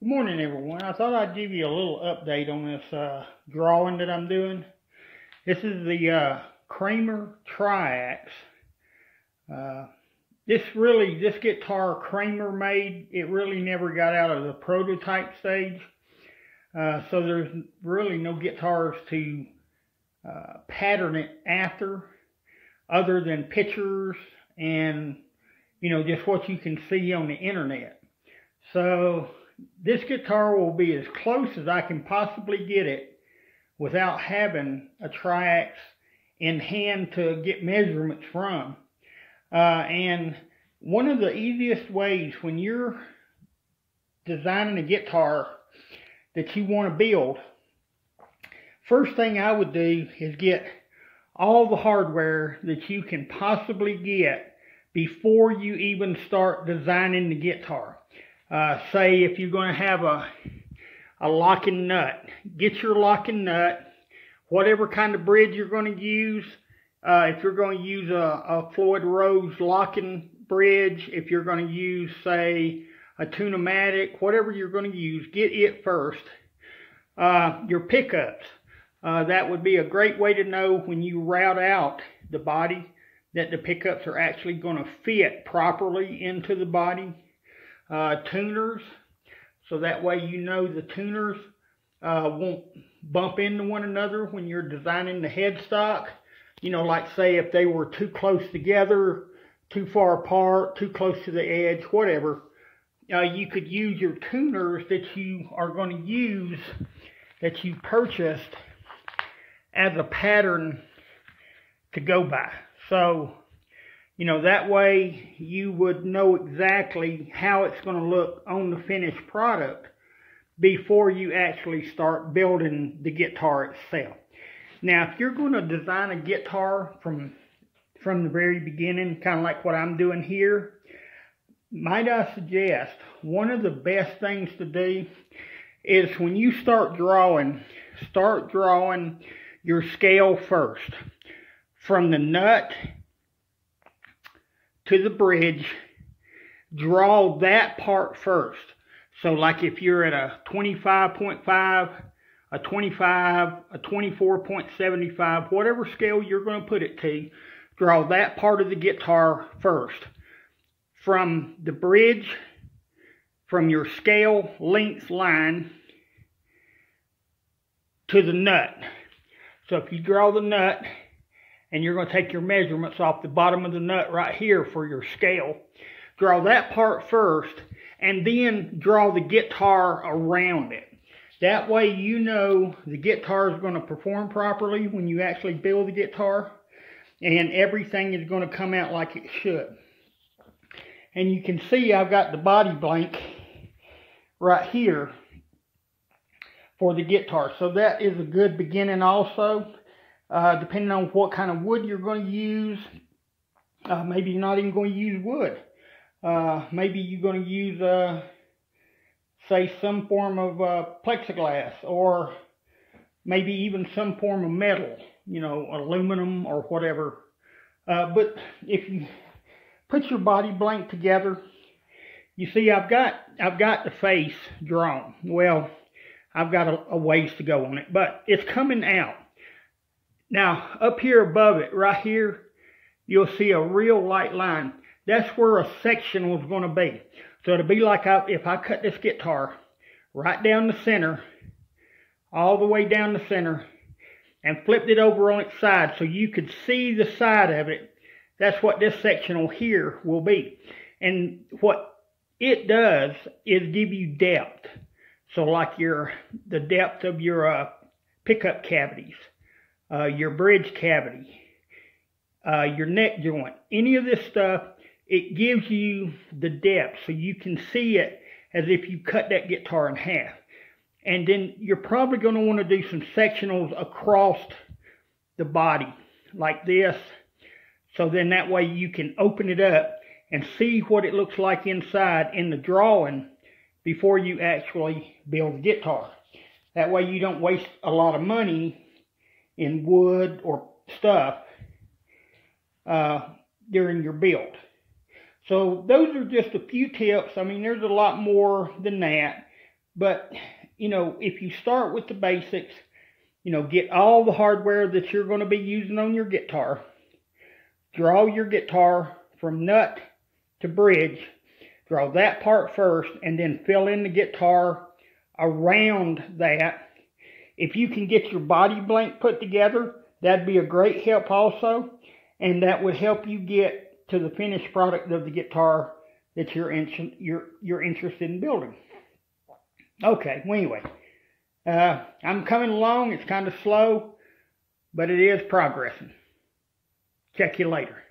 Good morning, everyone. I thought I'd give you a little update on this uh, drawing that I'm doing. This is the uh, Kramer Triax. Uh, this really, this guitar Kramer made, it really never got out of the prototype stage. Uh, so there's really no guitars to uh, pattern it after other than pictures and, you know, just what you can see on the internet. So this guitar will be as close as I can possibly get it without having a Triax in hand to get measurements from. Uh, and one of the easiest ways when you're designing a guitar that you want to build, first thing I would do is get all the hardware that you can possibly get before you even start designing the guitar. Uh, say if you're going to have a, a locking nut, get your locking nut, whatever kind of bridge you're going to use. Uh, if you're going to use a, a Floyd Rose locking bridge, if you're going to use, say, a Tune-o-matic, whatever you're going to use, get it first. Uh, your pickups. Uh, that would be a great way to know when you route out the body that the pickups are actually going to fit properly into the body uh, tuners, so that way you know the tuners uh, won't bump into one another when you're designing the headstock. You know, like say if they were too close together, too far apart, too close to the edge, whatever, uh, you could use your tuners that you are going to use that you purchased as a pattern to go by. So you know, that way you would know exactly how it's going to look on the finished product before you actually start building the guitar itself. Now, if you're going to design a guitar from from the very beginning, kind of like what I'm doing here, might I suggest one of the best things to do is when you start drawing, start drawing your scale first. From the nut to the bridge, draw that part first. So like if you're at a 25.5, a 25, a 24.75, whatever scale you're going to put it to, draw that part of the guitar first. From the bridge, from your scale length line to the nut. So if you draw the nut and you're going to take your measurements off the bottom of the nut right here for your scale. Draw that part first and then draw the guitar around it. That way you know the guitar is going to perform properly when you actually build the guitar and everything is going to come out like it should. And you can see I've got the body blank right here for the guitar. So that is a good beginning also uh, depending on what kind of wood you're going to use. Uh, maybe you're not even going to use wood. Uh, maybe you're going to use, uh, say, some form of uh, plexiglass or maybe even some form of metal, you know, aluminum or whatever. Uh, but if you put your body blank together, you see I've got I've got the face drawn. Well, I've got a, a ways to go on it, but it's coming out. Now, up here above it, right here, you'll see a real light line. That's where a section was going to be. So it'll be like I, if I cut this guitar right down the center, all the way down the center, and flipped it over on its side so you could see the side of it, that's what this sectional here will be. And what it does is give you depth. So like your the depth of your uh, pickup cavities uh, your bridge cavity, uh, your neck joint, any of this stuff, it gives you the depth so you can see it as if you cut that guitar in half. And then you're probably going to want to do some sectionals across the body like this. So then that way you can open it up and see what it looks like inside in the drawing before you actually build the guitar. That way you don't waste a lot of money in wood or stuff uh, during your build. So those are just a few tips. I mean, there's a lot more than that. but you know, if you start with the basics, you know, get all the hardware that you're going to be using on your guitar. Draw your guitar from nut to bridge. Draw that part first and then fill in the guitar around that. If you can get your body blank put together, that'd be a great help also. And that would help you get to the finished product of the guitar that you're, in, you're, you're interested in building. Okay, well anyway, uh, I'm coming along. It's kind of slow, but it is progressing. Check you later.